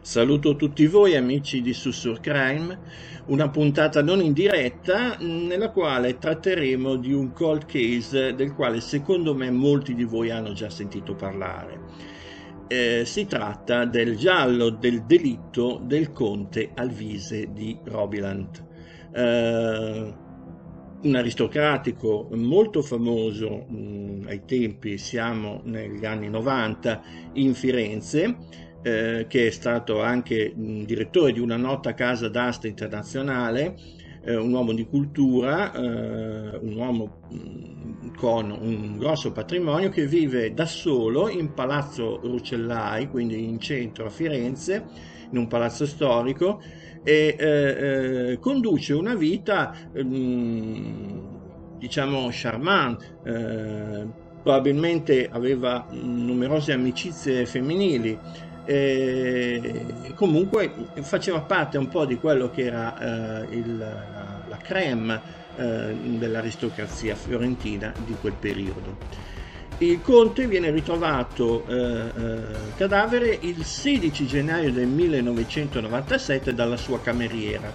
Saluto tutti voi amici di Sussur Crime, una puntata non in diretta nella quale tratteremo di un cold case del quale secondo me molti di voi hanno già sentito parlare. Eh, si tratta del giallo del delitto del conte Alvise di Robiland. Eh, un aristocratico molto famoso mh, ai tempi, siamo negli anni 90, in Firenze, eh, che è stato anche mh, direttore di una nota casa d'asta internazionale, eh, un uomo di cultura, eh, un uomo mh, con un grosso patrimonio che vive da solo in Palazzo Rucellai, quindi in centro a Firenze, in un palazzo storico, e eh, eh, conduce una vita, diciamo, charmante eh, probabilmente aveva numerose amicizie femminili, e comunque faceva parte un po' di quello che era eh, il, la creme eh, dell'aristocrazia fiorentina di quel periodo. Il conte viene ritrovato eh, eh cadavere il 16 gennaio del 1997 dalla sua cameriera.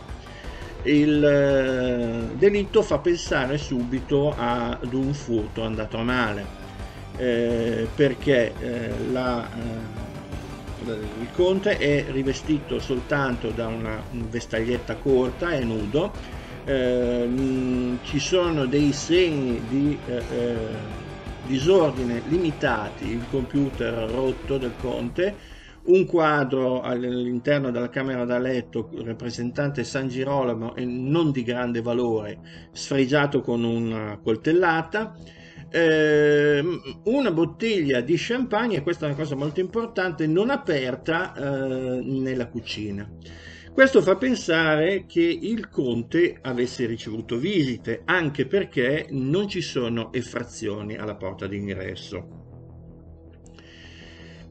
Il eh, delitto fa pensare subito ad un furto andato a male, eh, perché la il conte è rivestito soltanto da una vestaglietta corta e nudo, eh, ci sono dei segni di eh, eh, disordine limitati, il computer rotto del conte, un quadro all'interno della camera da letto rappresentante San Girolamo e non di grande valore, sfregiato con una coltellata, eh, una bottiglia di champagne, e questa è una cosa molto importante, non aperta eh, nella cucina. Questo fa pensare che il conte avesse ricevuto visite, anche perché non ci sono effrazioni alla porta d'ingresso.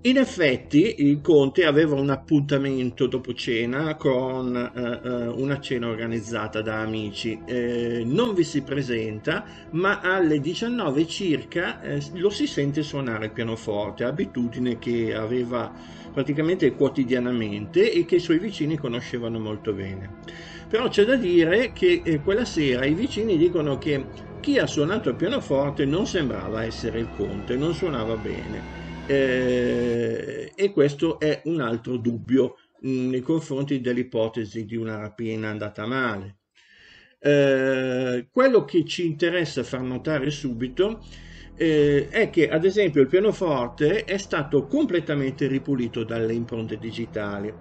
In effetti il conte aveva un appuntamento dopo cena con eh, eh, una cena organizzata da amici. Eh, non vi si presenta, ma alle 19 circa eh, lo si sente suonare il pianoforte, abitudine che aveva praticamente quotidianamente e che i suoi vicini conoscevano molto bene. Però c'è da dire che eh, quella sera i vicini dicono che chi ha suonato il pianoforte non sembrava essere il conte, non suonava bene eh, e questo è un altro dubbio mh, mm, nei confronti dell'ipotesi di una rapina andata male. Eh, quello che ci interessa far notare subito eh, è che ad esempio il pianoforte è stato completamente ripulito dalle impronte digitali.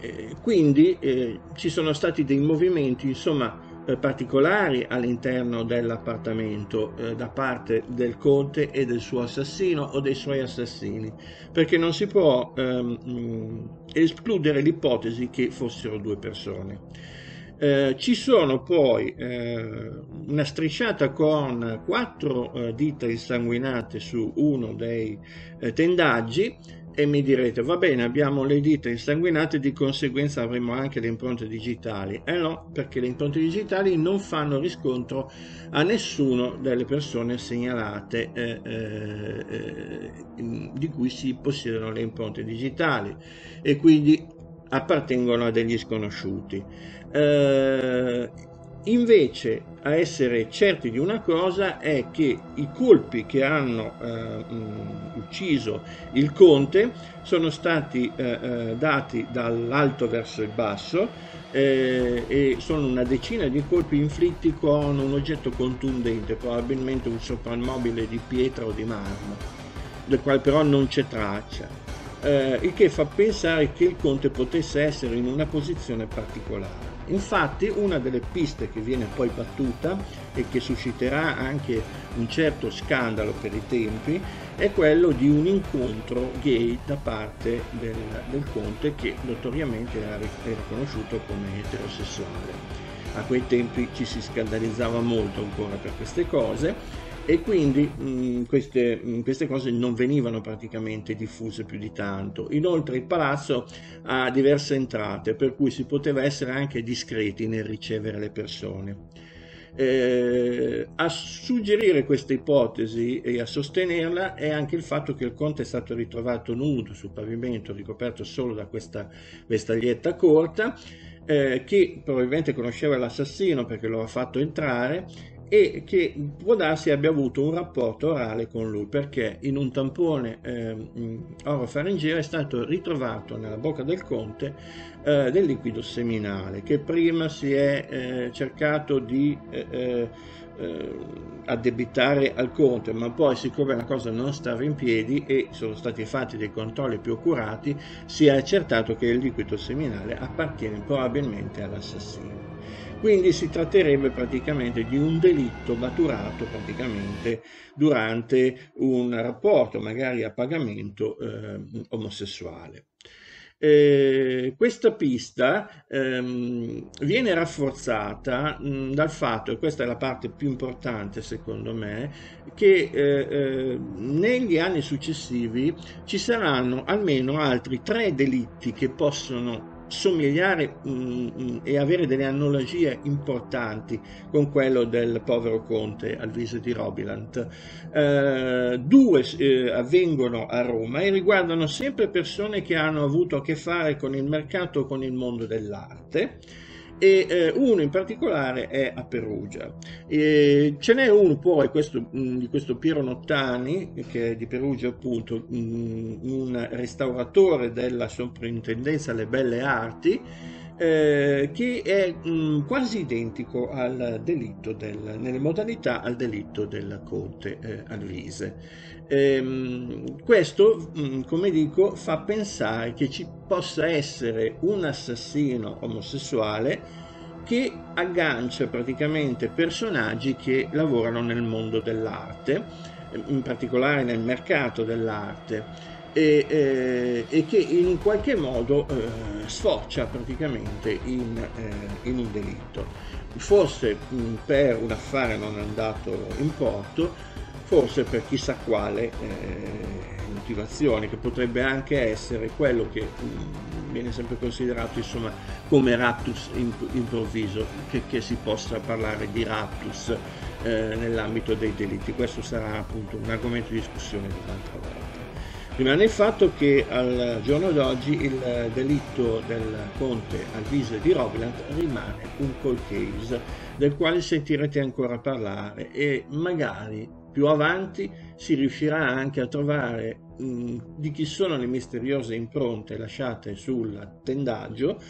Eh, quindi eh, ci sono stati dei movimenti, insomma, particolari all'interno dell'appartamento eh, da parte del conte e del suo assassino o dei suoi assassini, perché non si può ehm, escludere l'ipotesi che fossero due persone. Eh, ci sono poi eh, una strisciata con quattro eh, dita insanguinate su uno dei eh, tendaggi e mi direte, va bene, abbiamo le dita insanguinate, di conseguenza avremo anche le impronte digitali. Eh no, perché le impronte digitali non fanno riscontro a nessuno delle persone segnalate eh, eh, eh di cui si possiedono le impronte digitali e quindi appartengono a degli sconosciuti. Eh, Invece a essere certi di una cosa è che i colpi che hanno eh, ucciso il conte sono stati eh, eh, dati dall'alto verso il basso eh, e sono una decina di colpi inflitti con un oggetto contundente, probabilmente un soprammobile di pietra o di marmo, del quale però non c'è traccia. Eh, il che fa pensare che il conte potesse essere in una posizione particolare. Infatti una delle piste che viene poi battuta e che susciterà anche un certo scandalo per i tempi è quello di un incontro gay da parte del, del conte che notoriamente era, era conosciuto come eterosessuale. A quei tempi ci si scandalizzava molto ancora per queste cose e quindi mh, mm, queste, mh, mm, queste, cose non venivano praticamente diffuse più di tanto. Inoltre il palazzo ha diverse entrate, per cui si poteva essere anche discreti nel ricevere le persone. Eh, a suggerire questa ipotesi e a sostenerla è anche il fatto che il conte è stato ritrovato nudo sul pavimento, ricoperto solo da questa vestaglietta corta, eh, che probabilmente conosceva l'assassino perché lo ha fatto entrare e che può darsi abbia avuto un rapporto orale con lui perché in un tampone eh, orofaringeo è stato ritrovato nella bocca del conte eh, del liquido seminale che prima si è eh, cercato di eh, eh, eh, addebitare al conte ma poi siccome la cosa non stava in piedi e sono stati fatti dei controlli più accurati si è accertato che il liquido seminale appartiene probabilmente all'assassino quindi si tratterebbe praticamente di un delitto maturato praticamente durante un rapporto, magari a pagamento eh, omosessuale. Eh, questa pista ehm, viene rafforzata mh, dal fatto, e questa è la parte più importante secondo me, che eh, eh negli anni successivi ci saranno almeno altri tre delitti che possono somigliare mh, e avere delle analogie importanti con quello del povero conte Alvise di Robilant. Eh, due eh, avvengono a Roma e riguardano sempre persone che hanno avuto a che fare con il mercato, con il mondo dell'arte e eh, uno in particolare è a Perugia. E ce n'è uno poi questo, mh, mm, di questo Piero Nottani, che è di Perugia appunto, mh, un restauratore della soprintendenza alle belle arti, eh, che è mh, quasi identico al delitto del, nelle modalità al delitto del Conte eh, Alvise. Ehm, questo, mh, come dico, fa pensare che ci possa essere un assassino omosessuale che aggancia praticamente personaggi che lavorano nel mondo dell'arte, in particolare nel mercato dell'arte e, eh, e che in qualche modo eh, sfocia praticamente in, eh, in, un delitto. Forse mh, mm, per un affare non andato in porto, forse per chissà quale eh, motivazione, che potrebbe anche essere quello che mh, mm, viene sempre considerato insomma, come raptus improvviso, che, che si possa parlare di raptus eh, nell'ambito dei delitti. Questo sarà appunto un argomento di discussione di un'altra volta. Rimane il fatto che al giorno d'oggi il delitto del conte Alvise di Rogaland rimane un cold case del quale sentirete ancora parlare e magari più avanti si riuscirà anche a trovare mh, di chi sono le misteriose impronte lasciate sul tendaggio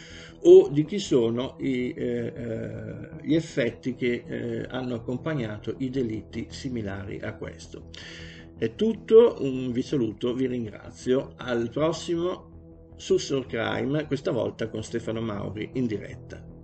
o di chi sono i, eh, eh, gli effetti che eh, hanno accompagnato i delitti similari a questo. È tutto, vi saluto, vi ringrazio. Al prossimo Sussor Crime, questa volta con Stefano Mauri in diretta.